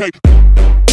Okay.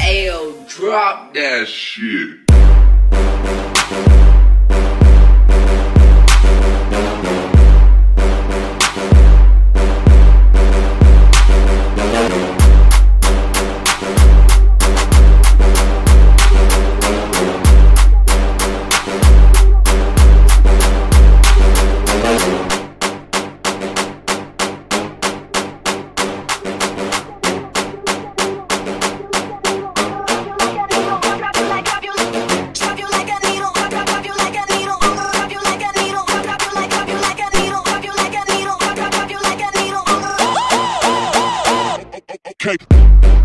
Ayo, drop that shit. okay.